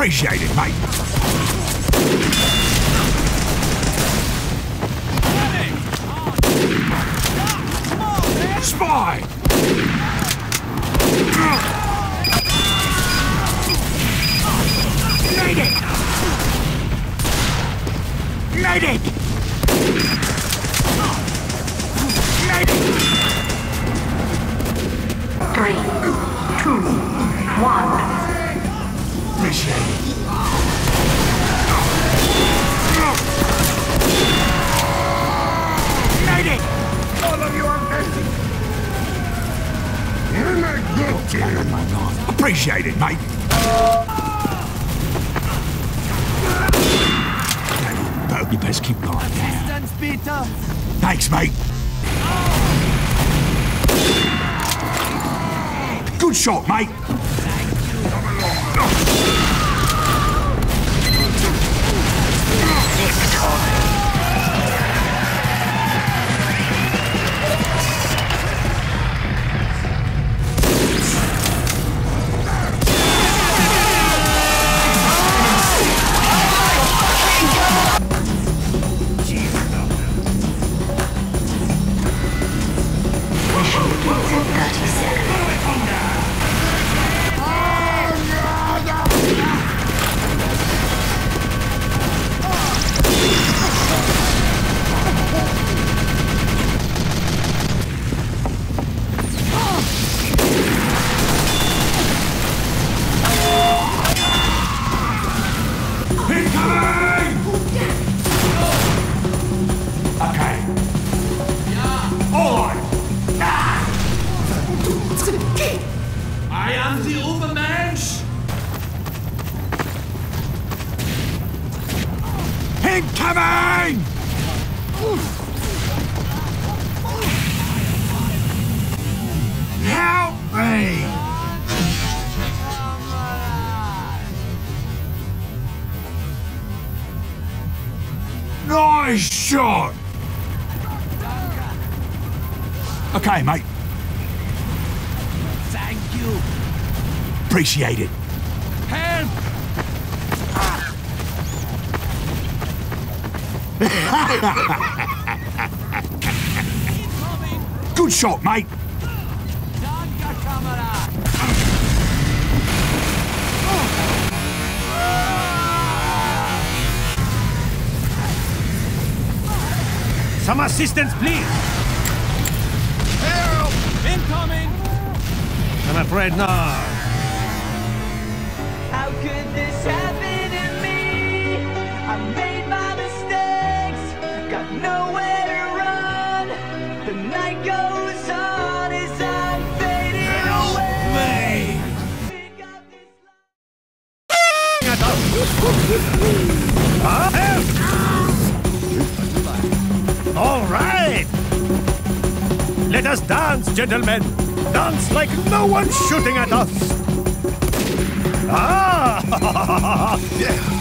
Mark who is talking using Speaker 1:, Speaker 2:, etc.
Speaker 1: Appreciate it, mate. Spy! Medic! Medic! Medic!
Speaker 2: Three, two, one.
Speaker 1: Down on my knife. Appreciate it, mate. But you best keep going down. Thanks, mate. Good shot, mate.
Speaker 2: Mission
Speaker 3: The Übermensch!
Speaker 1: Incoming! Help me! Nice shot! Okay, mate.
Speaker 3: Thank you!
Speaker 1: Appreciate it.
Speaker 3: Help!
Speaker 1: Good shot, mate.
Speaker 4: Some assistance, please.
Speaker 3: Help! Incoming!
Speaker 4: I'm afraid not.
Speaker 5: The night goes on as I'm fading away. Pick
Speaker 4: Huh? All right. Let us dance, gentlemen. Dance like no one's shooting at us. Ah! yeah.